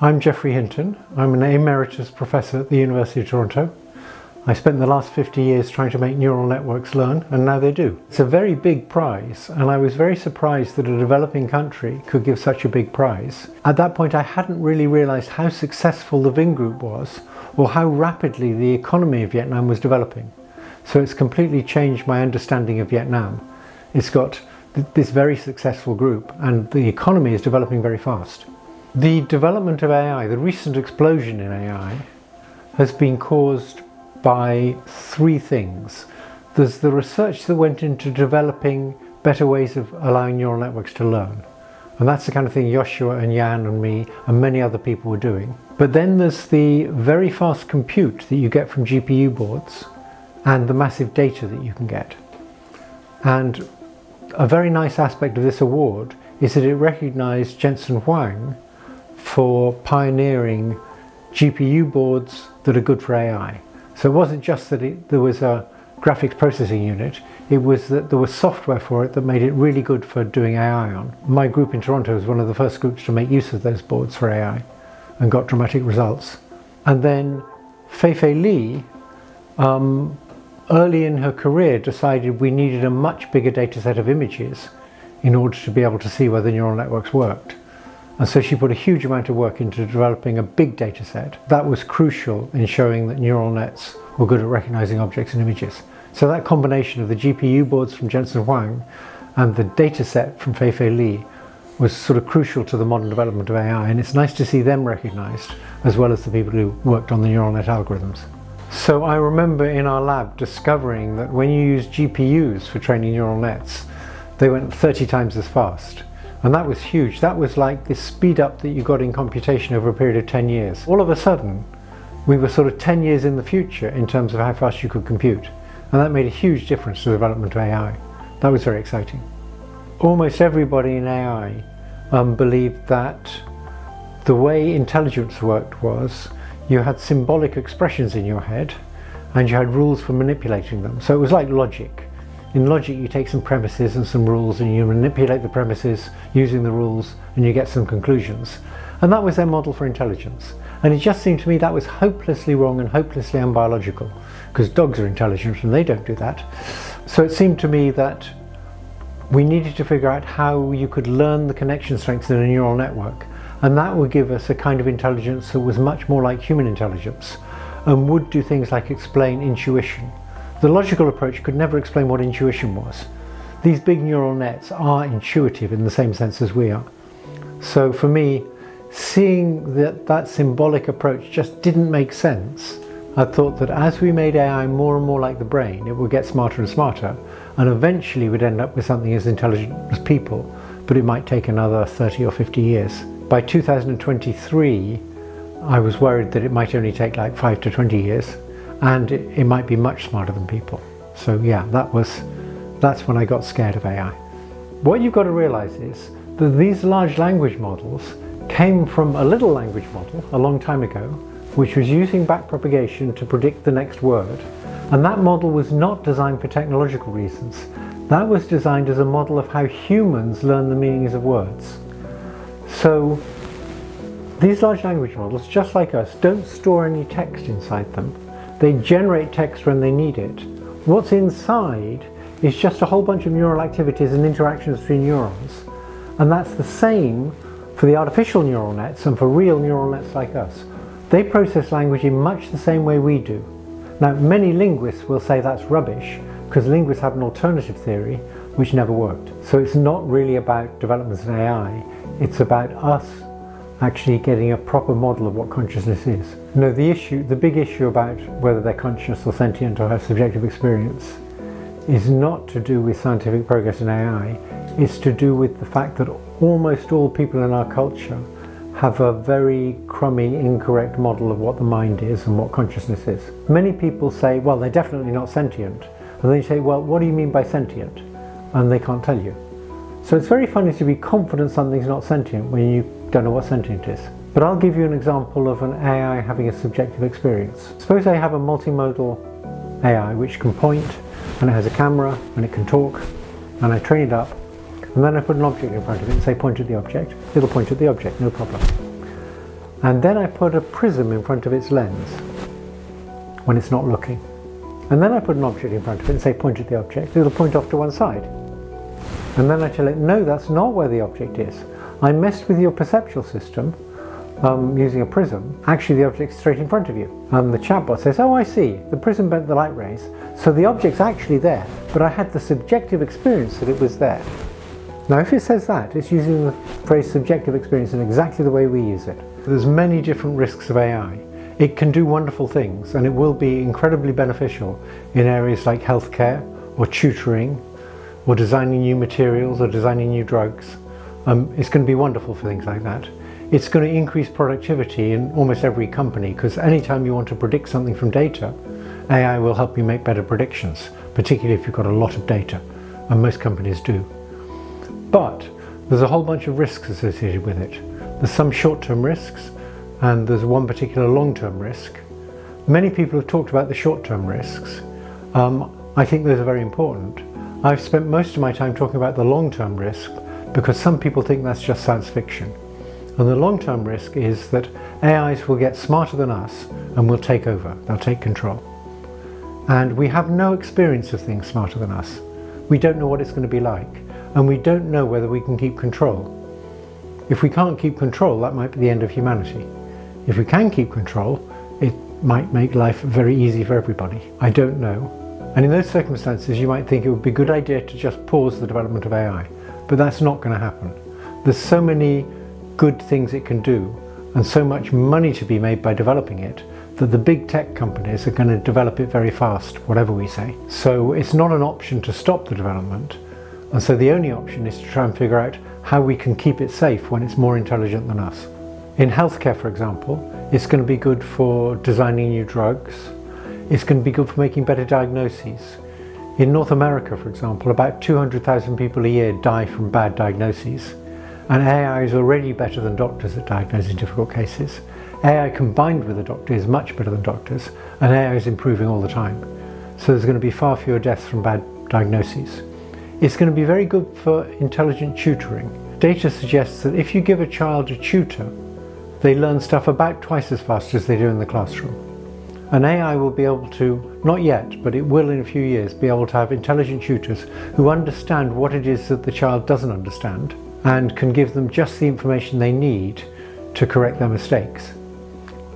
I'm Geoffrey Hinton. I'm an emeritus professor at the University of Toronto. I spent the last 50 years trying to make neural networks learn, and now they do. It's a very big prize, and I was very surprised that a developing country could give such a big prize. At that point, I hadn't really realized how successful the Vingroup was, or how rapidly the economy of Vietnam was developing. So it's completely changed my understanding of Vietnam. It's got this very successful group, and the economy is developing very fast. The development of AI, the recent explosion in AI, has been caused by three things. There's the research that went into developing better ways of allowing neural networks to learn. And that's the kind of thing Yoshua and Yann and me and many other people were doing. But then there's the very fast compute that you get from GPU boards and the massive data that you can get. And a very nice aspect of this award is that it recognized Jensen Huang for pioneering GPU boards that are good for AI. So it wasn't just that it, there was a graphics processing unit, it was that there was software for it that made it really good for doing AI on. My group in Toronto was one of the first groups to make use of those boards for AI and got dramatic results. And then Fei-Fei Li, um, early in her career, decided we needed a much bigger data set of images in order to be able to see whether neural networks worked. And so she put a huge amount of work into developing a big data set. That was crucial in showing that neural nets were good at recognizing objects and images. So that combination of the GPU boards from Jensen Huang and the data set from Fei-Fei Li was sort of crucial to the modern development of AI. And it's nice to see them recognized as well as the people who worked on the neural net algorithms. So I remember in our lab discovering that when you use GPUs for training neural nets, they went 30 times as fast. And that was huge. That was like this speed up that you got in computation over a period of 10 years. All of a sudden, we were sort of 10 years in the future in terms of how fast you could compute. And that made a huge difference to the development of AI. That was very exciting. Almost everybody in AI um, believed that the way intelligence worked was you had symbolic expressions in your head and you had rules for manipulating them. So it was like logic. In logic, you take some premises and some rules and you manipulate the premises using the rules and you get some conclusions. And that was their model for intelligence. And it just seemed to me that was hopelessly wrong and hopelessly unbiological because dogs are intelligent and they don't do that. So it seemed to me that we needed to figure out how you could learn the connection strengths in a neural network. And that would give us a kind of intelligence that was much more like human intelligence and would do things like explain intuition the logical approach could never explain what intuition was. These big neural nets are intuitive in the same sense as we are. So for me, seeing that that symbolic approach just didn't make sense, I thought that as we made AI more and more like the brain, it would get smarter and smarter, and eventually we'd end up with something as intelligent as people, but it might take another 30 or 50 years. By 2023, I was worried that it might only take like 5 to 20 years, and it, it might be much smarter than people. So yeah, that was that's when I got scared of AI. What you've got to realize is that these large language models came from a little language model a long time ago, which was using backpropagation to predict the next word. And that model was not designed for technological reasons. That was designed as a model of how humans learn the meanings of words. So these large language models, just like us, don't store any text inside them. They generate text when they need it. What's inside is just a whole bunch of neural activities and interactions between neurons. And that's the same for the artificial neural nets and for real neural nets like us. They process language in much the same way we do. Now, many linguists will say that's rubbish because linguists have an alternative theory which never worked. So it's not really about developments in AI, it's about us actually getting a proper model of what consciousness is. No, the issue, the big issue about whether they're conscious or sentient or have subjective experience is not to do with scientific progress in AI, it's to do with the fact that almost all people in our culture have a very crummy, incorrect model of what the mind is and what consciousness is. Many people say, well, they're definitely not sentient. And then you say, well, what do you mean by sentient? And they can't tell you. So it's very funny to be confident something's not sentient when you don't know what sentient is. But I'll give you an example of an AI having a subjective experience. Suppose I have a multimodal AI which can point and it has a camera and it can talk and I train it up and then I put an object in front of it and say point at the object. It'll point at the object, no problem. and then I put a prism in front of its lens when it's not looking. And then I put an object in front of it and say point at the object, it'll point off to one side. And then I tell it, no, that's not where the object is. I messed with your perceptual system um, using a prism. Actually, the object's straight in front of you. And the chatbot says, oh, I see, the prism bent the light rays, so the object's actually there, but I had the subjective experience that it was there. Now, if it says that, it's using the phrase subjective experience in exactly the way we use it. There's many different risks of AI. It can do wonderful things and it will be incredibly beneficial in areas like healthcare or tutoring or designing new materials or designing new drugs. Um, it's going to be wonderful for things like that. It's going to increase productivity in almost every company because anytime you want to predict something from data, AI will help you make better predictions, particularly if you've got a lot of data, and most companies do. But there's a whole bunch of risks associated with it. There's some short-term risks and there's one particular long-term risk. Many people have talked about the short-term risks. Um, I think those are very important. I've spent most of my time talking about the long-term risk because some people think that's just science fiction. And the long-term risk is that AIs will get smarter than us and will take over, they'll take control. And we have no experience of things smarter than us. We don't know what it's going to be like and we don't know whether we can keep control. If we can't keep control, that might be the end of humanity. If we can keep control, it might make life very easy for everybody. I don't know. And in those circumstances, you might think it would be a good idea to just pause the development of AI. But that's not going to happen. There's so many good things it can do and so much money to be made by developing it that the big tech companies are going to develop it very fast, whatever we say. So it's not an option to stop the development. And so the only option is to try and figure out how we can keep it safe when it's more intelligent than us. In healthcare, for example, it's going to be good for designing new drugs. It's going to be good for making better diagnoses. In North America, for example, about 200,000 people a year die from bad diagnoses. And AI is already better than doctors at diagnosing difficult cases. AI combined with a doctor is much better than doctors, and AI is improving all the time. So there's going to be far fewer deaths from bad diagnoses. It's going to be very good for intelligent tutoring. Data suggests that if you give a child a tutor, they learn stuff about twice as fast as they do in the classroom. And AI will be able to, not yet, but it will in a few years, be able to have intelligent tutors who understand what it is that the child doesn't understand and can give them just the information they need to correct their mistakes.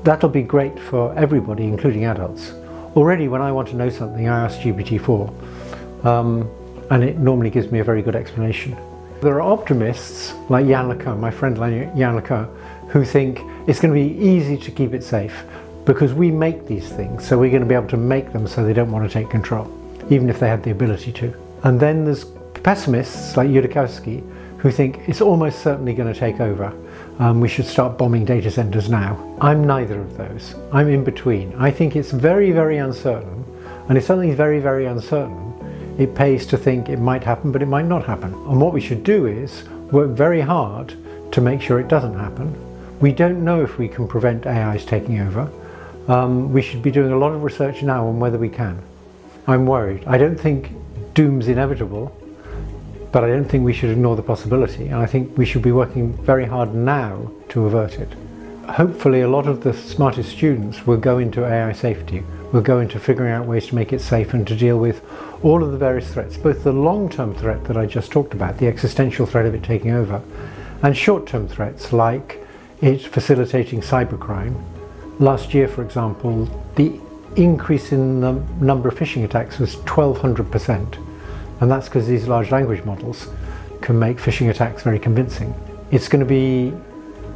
That'll be great for everybody, including adults. Already when I want to know something, I ask GPT-4. Um, and it normally gives me a very good explanation. There are optimists like LeCun, my friend LeCun, who think it's going to be easy to keep it safe because we make these things, so we're going to be able to make them so they don't want to take control, even if they had the ability to. And then there's pessimists like Yudkowsky who think it's almost certainly going to take over. Um, we should start bombing data centers now. I'm neither of those. I'm in between. I think it's very, very uncertain, and if something's very, very uncertain, it pays to think it might happen, but it might not happen. And what we should do is work very hard to make sure it doesn't happen. We don't know if we can prevent AIs taking over. Um, we should be doing a lot of research now on whether we can. I'm worried. I don't think doom's inevitable, but I don't think we should ignore the possibility. And I think we should be working very hard now to avert it. Hopefully a lot of the smartest students will go into AI safety, will go into figuring out ways to make it safe and to deal with all of the various threats, both the long-term threat that I just talked about, the existential threat of it taking over, and short-term threats like it facilitating cybercrime. Last year, for example, the increase in the number of phishing attacks was 1200%, and that's because these large language models can make phishing attacks very convincing. It's going to be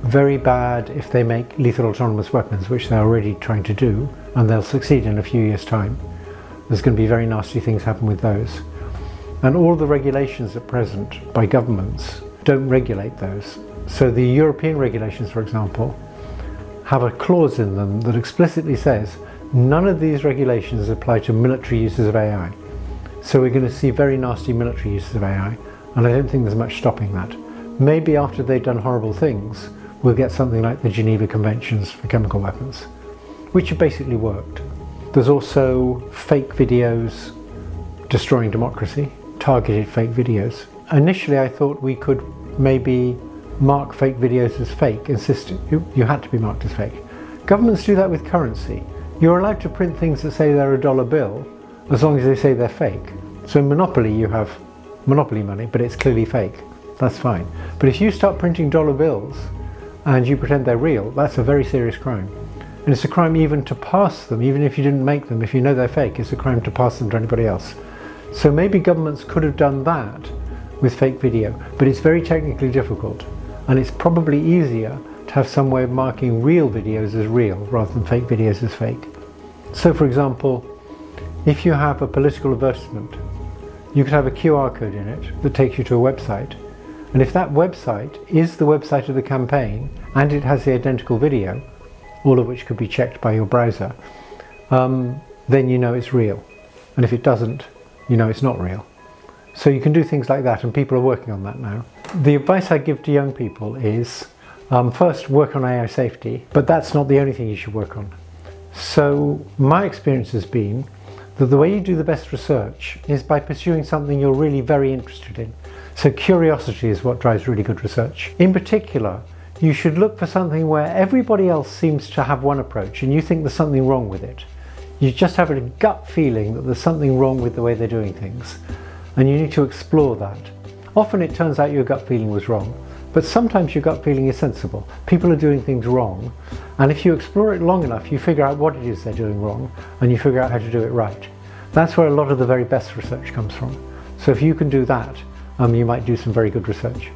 very bad if they make lethal autonomous weapons, which they're already trying to do, and they'll succeed in a few years' time there's going to be very nasty things happen with those. And all the regulations at present by governments don't regulate those. So the European regulations, for example, have a clause in them that explicitly says none of these regulations apply to military uses of AI. So we're going to see very nasty military uses of AI, and I don't think there's much stopping that. Maybe after they've done horrible things, we'll get something like the Geneva Conventions for chemical weapons, which have basically worked. There's also fake videos destroying democracy, targeted fake videos. Initially I thought we could maybe mark fake videos as fake, insist you, you had to be marked as fake. Governments do that with currency. You're allowed to print things that say they're a dollar bill as long as they say they're fake. So in Monopoly you have Monopoly money, but it's clearly fake. That's fine. But if you start printing dollar bills and you pretend they're real, that's a very serious crime. And it's a crime even to pass them, even if you didn't make them. If you know they're fake, it's a crime to pass them to anybody else. So maybe governments could have done that with fake video, but it's very technically difficult. And it's probably easier to have some way of marking real videos as real rather than fake videos as fake. So for example, if you have a political advertisement, you could have a QR code in it that takes you to a website. And if that website is the website of the campaign and it has the identical video, all of which could be checked by your browser, um, then you know it's real. And if it doesn't, you know it's not real. So you can do things like that and people are working on that now. The advice I give to young people is um, first work on AI safety, but that's not the only thing you should work on. So my experience has been that the way you do the best research is by pursuing something you're really very interested in. So curiosity is what drives really good research. In particular, you should look for something where everybody else seems to have one approach and you think there's something wrong with it. You just have a gut feeling that there's something wrong with the way they're doing things and you need to explore that. Often it turns out your gut feeling was wrong, but sometimes your gut feeling is sensible. People are doing things wrong, and if you explore it long enough, you figure out what it is they're doing wrong, and you figure out how to do it right. That's where a lot of the very best research comes from. So if you can do that, um, you might do some very good research.